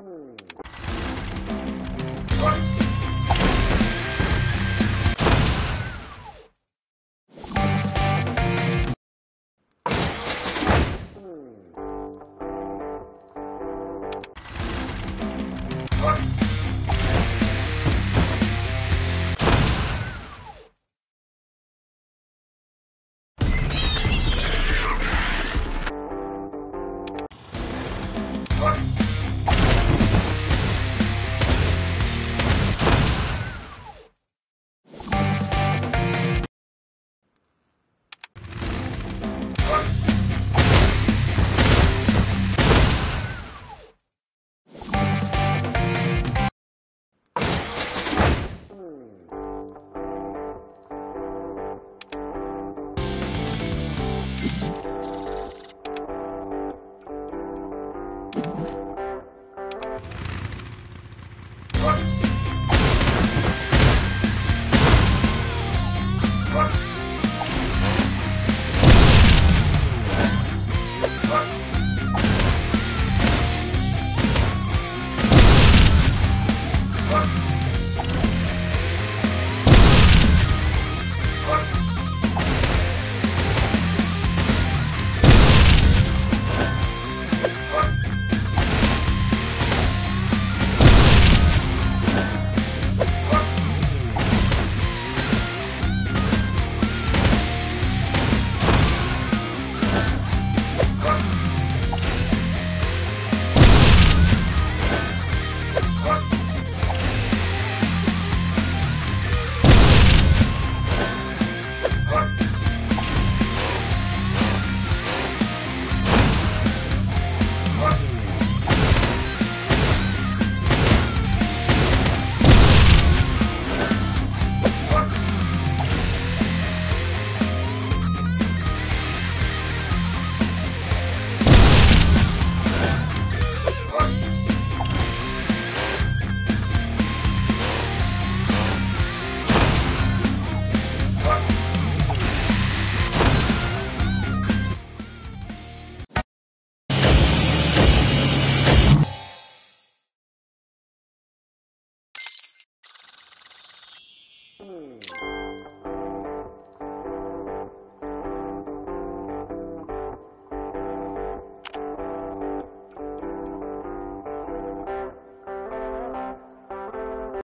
Hmm. 四。